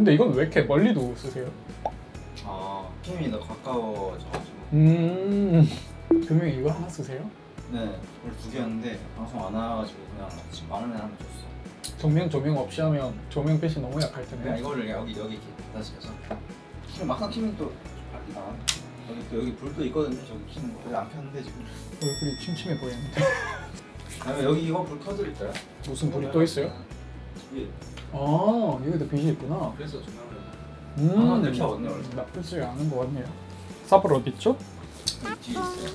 근데 이건 왜 이렇게 멀리도 쓰세요? 아 팀이 더 가까워져가지고 음. 조명이 이거 하나 쓰세요? 네 원래 두 개였는데 방송 안 와가지고 그냥 지금 만 원에 하나 줬어 정면 조명 없이 하면 조명 빛이 너무 약할 그냥 텐데. 이거를 여기 여기 이렇게 다시 해서 지금 막상 키면 또 밝기다 여기 또 여기 불도 있거든요 저기 키는 거 여기 안 켰는데 지금 얼굴이 침침해 보이는데. 다음에 여기 이거 불 켜드릴까요? 무슨 불이 또 있어요? 예아 여기도 빛이 있구나. 그래서 조명을 음. 아, 이렇게 하거든요, 원래. 나쁘지 않은 것 같네요. 사블 어디 있죠? 여기 뒤에 있어요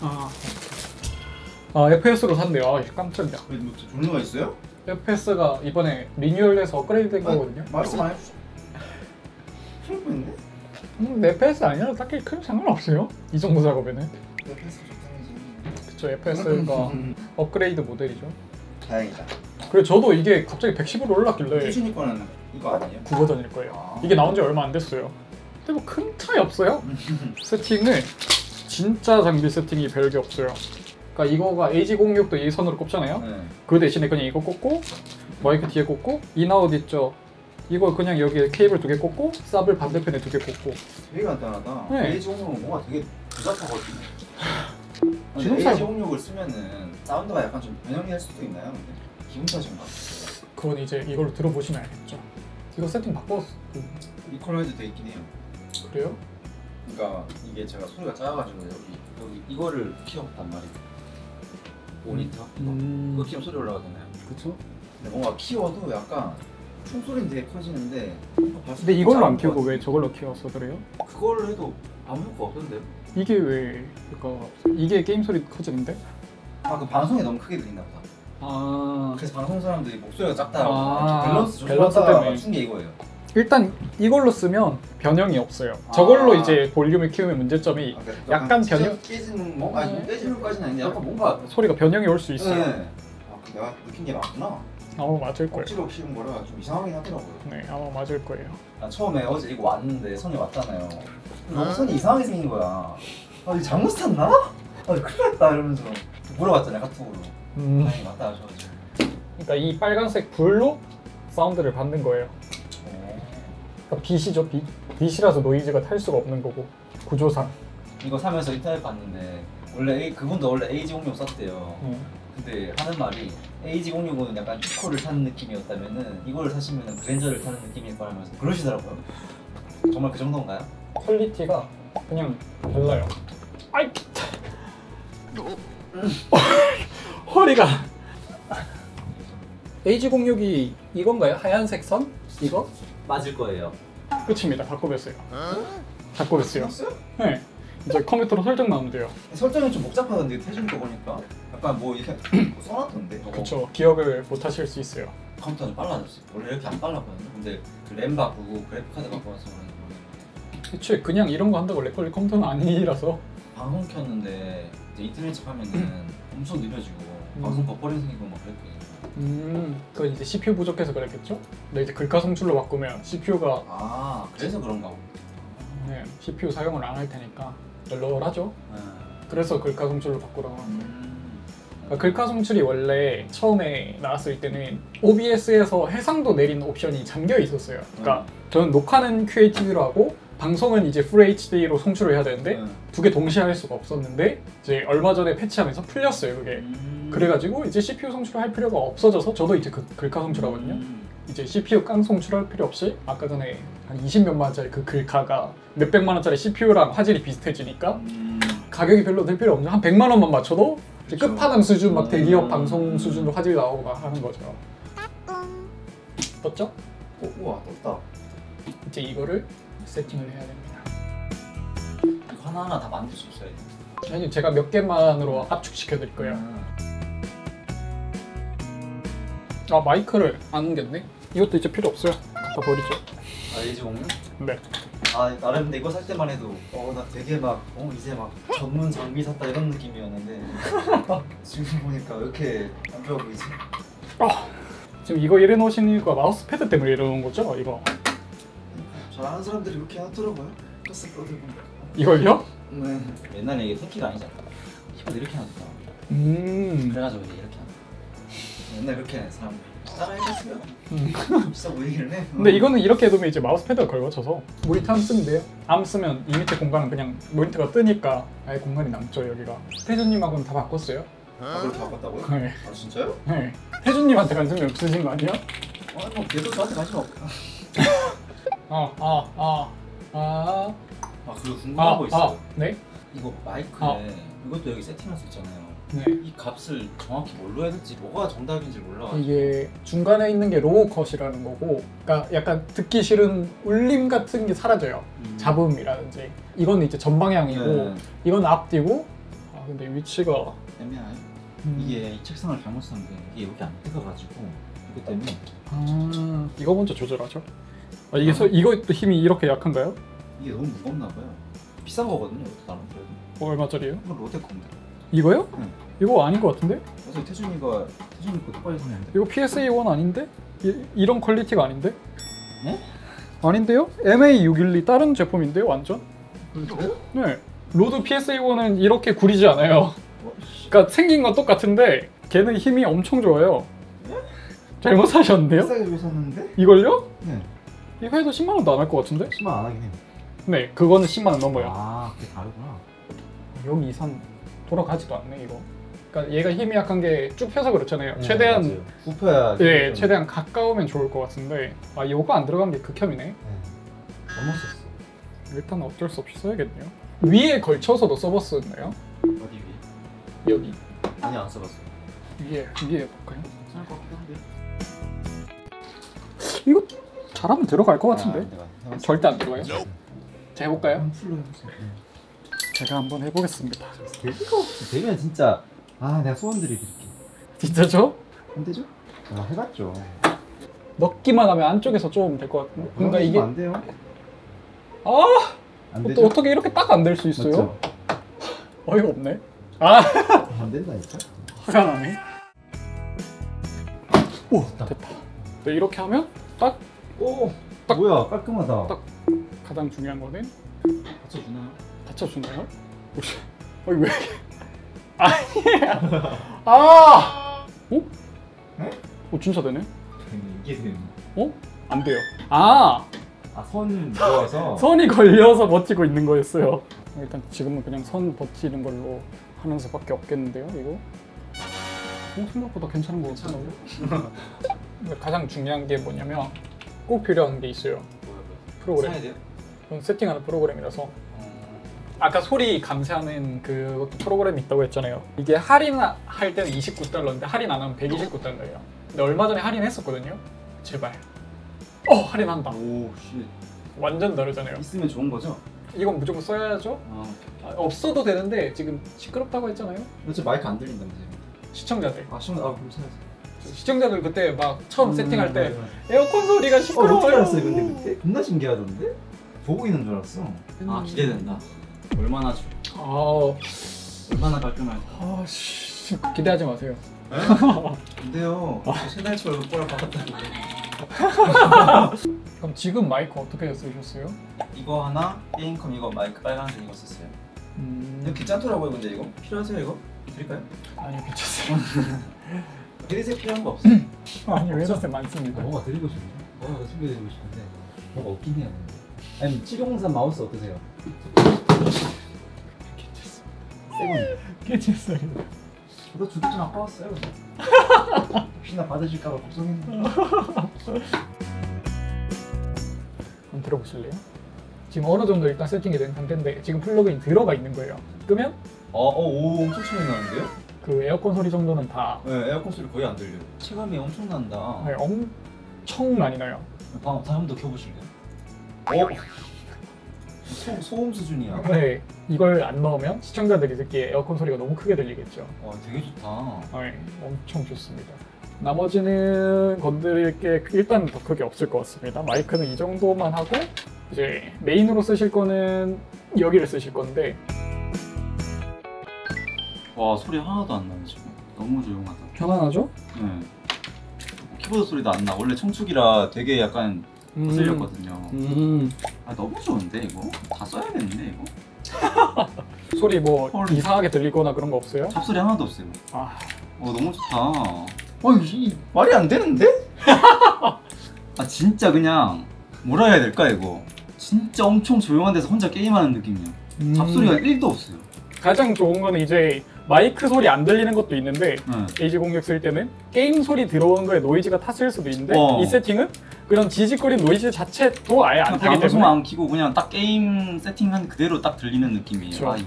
아. 아 FS로 샀네요. 아 깜짝이야. 그래도 뭐 종류가 있어요? FS가 이번에 리뉴얼돼서 업그레이드된 거거든요. 말씀 안 해주시 큰일 뻔했네? 음, 내 PS 아니라 딱히 큰 상관없어요. 이 정도 작업에는. 내 패스 적당히지 그쵸 FS가 업그레이드 모델이죠. 다행이다 그리고 저도 이게 갑자기 110으로 올랐길래 태준이 거는 이거 아니에요? 9버전일 거예요. 아. 이게 나온 지 얼마 안 됐어요. 근데 뭐 큰 차이 없어요. 세팅을 진짜 장비 세팅이 별게 없어요. 그러니까 이거가 AG06도 이 선으로 꼽잖아요. 네. 그 대신에 그냥 이거 꽂고 마이크 뒤에 꽂고 인아웃 있죠. 이거 그냥 여기에 케이블 두 개 꽂고 쌉을 반대편에 두 개 꽂고 되게 간단하다. 네. AG06은 뭔가 되게 복잡하거든요. 지금 근데 잘 AG06을 쓰면은 사운드가 약간 좀 변형이 할 수도 있나요? 근데 기분 탓인가? 그건 이제 이걸로 들어보시면 알겠죠. 이거 세팅 바꿨 그, equalize 돼 있긴 해요. 그래요? 그러니까 이게 제가 소리가 작아가지고 여기 여기 이거를 키웠단 말이에요. 모니터. 음, 이거 키우면 소리 올라가잖아요. 그쵸? 근데 뭔가 키워도 약간 총소리는 되게 커지는데 근데 이걸로 안 키우고 왜 저걸로 키워서 그래요? 그걸 해도 아무 효과 없던데요? 이게 왜 그러니까 이게 게임 소리 커지는데? 아그 방송이 너무 크게 들린다 보다. 아 그래서 방송 사람들이 목소리가 작다 아, 밸런스 밸런스 때문에. 맞춘 게 이거예요. 일단 이걸로 쓰면 변형이 없어요. 저걸로 아. 이제 볼륨을 키우면 문제점이 아, 그 약간 변형- 깨지는 뭐 아니 네. 깨지는 까지는 아닌데 약간 뭔가 소리가 변형이 올 수 있어요. 네. 아, 그 내가 느낀 게 맞구나. 아마 맞을 거예요. 억지로 키운 거라 좀 이상하긴 하더라고요. 네, 아마 맞을 거예요. 나 처음에 어제 이거 왔는데 선이 왔잖아요. 아. 너무 선이 이상하게 생긴 거야. 아 이거 잘못 샀나? 아 큰일 났다 이러면서 물어봤잖아요 카톡으로. 음, 다행히 맞다 하셔가지고. 그러니까 이 빨간색 불로 사운드를 받는 거예요. 어. 그러니까 빛이죠, 빛. 빛이라서 노이즈가 탈 수가 없는 거고 구조상. 이거 사면서 인터넷 봤는데 원래 A, 그분도 원래 AG06 썼대요. 음. 근데 하는 말이 AG06은 약간 티코를 타는 느낌이었다면은 이거를 사시면은 그랜저를 타는 느낌일 거라면서 그러시더라고요. 정말 그 정도인가요? quality가 그냥 달라요. 아이, 허리가. AG06이 이건가요? 하얀색 선? 이거? 맞을 거예요. 끝입니다. 바꿔봤어요. 바꿔봤어요. 네. 이제 컴퓨터로 설정 나오면 돼요. 설정이 좀 복잡하던데 태준 거 보니까 약간 뭐 이렇게 써놨던데. 저거. 그쵸. 기억을 못 하실 수 있어요. 컴퓨터 좀 빨라졌어. 원래 이렇게 안 빨랐거든요. 근데 그 램 바꾸고 그래픽 카드 바꿔서 그런지 모르겠는데 애초에 그냥 이런 거 한다고 렉걸릴 컴퓨터는 아니라서 방송 켰는데 이제 인터넷 하면은 엄청 느려지고 음. 방송 버퍼링 생기고 막 그랬거든요. 음, 그건 이제 CPU 부족해서 그랬겠죠? 근데 이제 글카 송출로 바꾸면 CPU가 아 그래서 그런가 보다. 네, CPU 사용을 안 할 테니까 널널하죠? 네. 그래서 글카 송출로 바꾸라고 하는 거예요. 음. 그러니까 글카 송출이 원래 처음에 나왔을 때는 OBS에서 해상도 내리는 옵션이 잠겨 있었어요. 그러니까 저는 녹화는 QHD로 하고 방송은 이제 Full HD로 송출을 해야 되는데 네. 두개 동시에 할 수가 없었는데 이제 얼마 전에 패치하면서 풀렸어요 그게. 음. 그래가지고 이제 CPU 송출을 할 필요가 없어져서 저도 이제 그 글카 송출하거든요. 음. 이제 CPU 깡 송출할 필요 없이 아까 전에 한 20몇만 원짜리 그 글카가 몇백만 원짜리 CPU랑 화질이 비슷해지니까 음. 가격이 별로 들 필요 없는 한 100만 원만 맞춰도 이제 그쵸. 끝판왕 수준 막 대기업 음. 방송 수준으로 화질이 나오고 막 하는 거죠. 떴죠? 오, 우와 떴다. 이제 이거를 세팅을 해야 됩니다. 이거 하나하나 다 만들 수 있어요. 아니 제가 몇 개만으로 압축시켜 드릴 거예요. 음. 아 마이크를 안 옮겼네. 이것도 이제 필요 없어요. 다 버리죠. 아 AG 공육? 네. 아 나름 근데 이거 살 때만 해도 어 나 되게 막어 이제 막 전문 장비 샀다 이런 느낌이었는데 지금 보니까 왜 이렇게 안 좋아 보이지? 아 지금 이거 이래 놓으신 이유가 마우스 패드 때문에 이러는 거죠? 이거 잘 아는 사람들이 이렇게 하더라고요. 버스 떠들고. 이걸요? 네. 옛날에 이게 ten key가 아니잖아. 키보드 이렇게 하니까. 음. 그래가지고 이제 이렇게 하는. 옛날 이렇게 하는 사람들. 따라해봤어요. 음. 비싸 보이긴 해. 근데 이거는 이렇게 해두면 이제 마우스 패드가 걸쳐서 모니터 arm 쓰면 돼요. arm 쓰면 이 밑에 공간은 그냥 모니터가 뜨니까 아예 공간이 남죠 여기가. 태준님하고는 다 바꿨어요? 아, 그렇게 바꿨다고요? 네. 아 진짜요? 네. 태준님한테 관심이 없으신 거 아니야? 아니 뭐 걔도 저한테 관심 없. 아, 아, 아, 아, 아 그리고 궁금한 아, 거 있어요. 아, 네, 이거 마이크에 아. 이것도 여기 세팅할 수 있잖아요. 네. 이 값을 정확히 뭘로 해야 될지 뭐가 정답인지 몰라. 이게 중간에 있는 게 low cut이라는 거고, 그러니까 약간 듣기 싫은 울림 같은 게 사라져요. 음. 잡음이라든지. 이거는 이제 전방향이고, 네. 이건 앞뒤고. 아 근데 위치가 애매해. 음. 이게 이 책상을 잘못 썼는데 이게 여기 안 뜨거가지고 이것 때문에 아 이거 먼저 조절하죠. 아 이게 서, 이것도 힘이 이렇게 약한가요? 이게 너무 무겁나 봐요. 비싼 거거든요. 이것도 나름 그래도. 어, 얼마짜리예요? 이건 RODE 겁니다. 이거요? 응. 이거 아닌 것 같은데? 그래서 태준이가 태준이 거 똑바로 샀는데. 이거 PSA 1 아닌데? 이, 이런 quality가 아닌데? 네? 아닌데요? MA612 다른 제품인데요, 완전? 그래요? 네. RODE PSA 1은 이렇게 구리지 않아요. 그러니까 생긴 건 똑같은데 걔는 힘이 엄청 좋아요. 잘못 사셨는데요? 비싸게 샀는데? 이걸요? 네. 이거 해도 10만 원도 안 할 것 같은데? 10만 안 하긴 해. 네, 그거는 10만 원 넘어요. 아, 그게 다르구나. 여기 이상 돌아가지도 않네 이거. 그러니까 얘가 힘이 약한 게 쭉 펴서 그렇잖아요. 최대한 굽혀야. 예, 최대한 가까우면 좋을 것 같은데 아 요거 안 들어간 게 극혐이네. 네. 잘못 썼어. 일단 어쩔 수 없이 써야겠네요. 위에 걸쳐서도 써봤었나요? 어디 위에? 여기 아니 안 써봤어. 위에 위에 볼까요? 괜찮을 것 같기도 한데. 이거 잘하면 들어갈 것 같은데 아, 내가 해봤어. 절대 안 들어가요. 자 해볼까요? 해봤어. 제가 한번 해보겠습니다. 되면 진짜 아 내가 소원들이 이렇게 진짜죠? 안 되죠? 아 해봤죠. 넣기만 하면 안쪽에서 좀 될 것 같은데. 그러니까 이게 안 돼요. 아안또 되죠? 어떻게 이렇게 딱 안 될 수 있어요? 맞죠? 어이가 없네. 아 안 된다니까. 화가 나네. 오 됐다. 네, 이렇게 하면 딱 오, 딱- 뭐야 깔끔하다. 딱. 가장 중요한 거는 맞춰주나? 받쳐주나요? 혹시 어이 왜? 아니야. 아. 어? 어 진짜 되네? 이게 되는. 어? 안 돼요. 아 아선 들어와서. 선이 걸려서 버티고 있는 거였어요. 일단 지금은 그냥 선 버티는 걸로 하면서밖에 없겠는데요, 이거? 어, 생각보다 괜찮은 거 같아요. 가장 중요한 게 뭐냐면 꼭 필요한 게 있어요. 프로그램. 사야 돼요? 이건 세팅하는 프로그램이라서 어... 아까 소리 감시하는 그것도 프로그램이 있다고 했잖아요. 이게 할인할 때는 29달러인데 할인 안 하면 129달러예요. 근데 얼마 전에 할인했었거든요. 제발. 어 할인한다. 오 씨. 완전 다르잖아요. 있으면 좋은 거죠? 이건 무조건 써야죠. 아, 아, 없어도 되는데 지금 시끄럽다고 했잖아요. 근데 마이크 안 들린다면서요? 시청자들. 아 시원. 아 괜찮았어. 시청자들 그때 막 처음 음, 세팅할 때 맞아, 맞아. 에어컨 소리가 어 시끄러워요. 어떻게 알았어요 근데 그때? 겁나 신기하던데? 보고 있는 줄 알았어. 아 기대된다. 얼마나 주, 아, 얼마나 깔끔할까. 아, 씨. 기대하지 마세요. 근데요. 세달 초에 꼬라 박았다는데. 그럼 지금 마이크 어떻게 쓰셨어요? 이거 하나, 게임컴 이거 마이크 빨간색 이거 썼어요. 음, 이거 괜찮더라고요 근데 이거 필요하세요 이거? 드릴까요? 아니 괜찮아요. 드리세요 필요한 거 없어. 아니 외자세 많습니다. 뭐가 드리고 싶네. 뭐가 소개드리고 싶은데 뭐가 없긴 해요. 아니 703 마우스 어떠세요? 괜찮어요. 저도 주도 좀 아까웠어요. 혹시나 받으실까봐 걱정했는데. 한번 들어보실래요? 지금 어느 정도 일단 세팅이 된 상태인데 지금 플러그인 들어가 있는 거예요. 끄면 어, 어, 오 엄청 차이 나는데요? 그 에어컨 소리 정도는 다 네, 에어컨 소리 거의 안 들려요. 체감이 엄청 난다. 네, 엄청 많이 나요. 다음 다음 더 켜보실래요? 어? 소, 소음 수준이야. 네, 이걸 안 넣으면 시청자들이 듣기에 에어컨 소리가 너무 크게 들리겠죠. 와 되게 좋다. 네, 엄청 좋습니다. 나머지는 건드릴 게 일단 더 크게 없을 것 같습니다. 마이크는 이 정도만 하고 이제 메인으로 쓰실 거는 여기를 쓰실 건데 와 소리 하나도 안 나네 지금. 너무 조용하다. 편안하죠? 네. 키보드 소리도 안 나. 원래 청축이라 되게 약간 거슬렸거든요. 음, 아 너무 좋은데 이거? 다 써야겠는데 이거? 소리 뭐 헐. 이상하게 들리거나 그런 거 없어요? 잡소리 하나도 없어요. 아, 어 너무 좋다. 어, 이, 말이 안 되는데? 아 진짜 그냥 뭐라 해야 될까 이거 진짜 엄청 조용한 데서 혼자 게임하는 느낌이야 음. 잡소리가 1도 없어요 가장 좋은 거는 이제 마이크 소리 안 들리는 것도 있는데 네. AG 공육 쓸 때는 게임 소리 들어오는 거에 노이즈가 탔을 수도 있는데 어. 이 세팅은 그런 지직거리는 노이즈 자체도 아예 안 타기 방송 때문에 안 키고 그냥 딱 게임 세팅한 그대로 딱 들리는 느낌이에요. 아, 이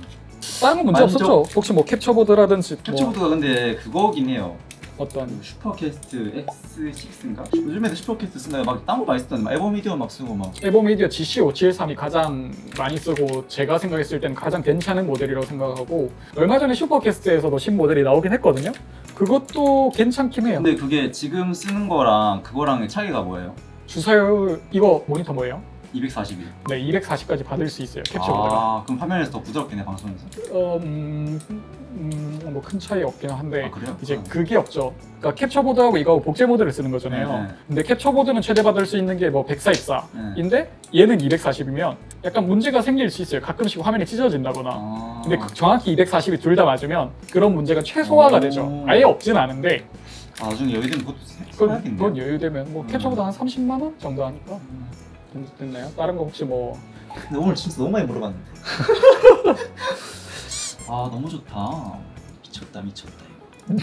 다른 건 문제 만족. 없었죠. 혹시 뭐 capture board라든지 뭐 capture board가 근데 그거긴 해요 어떤 그 슈퍼캐스트 X6인가? 요즘에도 슈퍼캐스트 쓰나요? 막 다운 많이 쓰던데 막 에버미디어 막 쓰고 막 에버미디어 GC573이 가장 많이 쓰고 제가 생각했을 때는 가장 괜찮은 모델이라고 생각하고 얼마 전에 슈퍼캐스트에서도 신모델이 나오긴 했거든요. 그것도 괜찮긴 해요. 근데 그게 지금 쓰는 거랑 그거랑의 차이가 뭐예요? 주사율 이거 모니터 뭐예요? 240이 네, 240까지 받을 수 있어요. 캡처보드가. 아 그럼 화면에서 더 부드럽겠네 방송에서 어, 음, 음, 뭐 큰 차이 없긴 한데 아 그래요? 이제 음. 그게 없죠. 그러니까 캡처보드하고 이거 복제 모드를 쓰는 거잖아요. 네, 네. 근데 캡처보드는 최대 받을 수 있는 게 뭐 144. 네. 인데 얘는 240이면 약간 문제가 생길 수 있어요. 가끔씩 화면이 찢어진다거나. 아. 근데 그- 정확히 240이 둘 다 맞으면 그런 문제가 최소화가 오. 되죠. 아예 없진 않은데 아, 나중에 여유되면 그것도 그건, 그건 여유되면 뭐 음. 캡처보다 한 30만 원 정도 하니까 음. 됐- 됐나요? 다른 거 혹시 뭐? 근데 오늘 진짜 너무 많이 물어봤는데. 아 너무 좋다. 미쳤다 미쳤다 이거.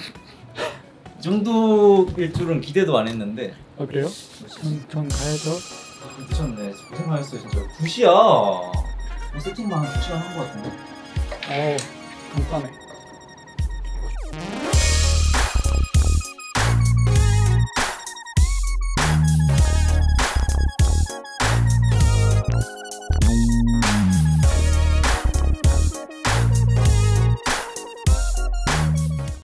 이 정도일 줄은 기대도 안 했는데. 아, 그래요? 전, 전 가야죠. 아, 미쳤네. 고생하셨어요 진짜. 2시야. 세팅만 한 2시간 한 거 같은데. 어 간단해.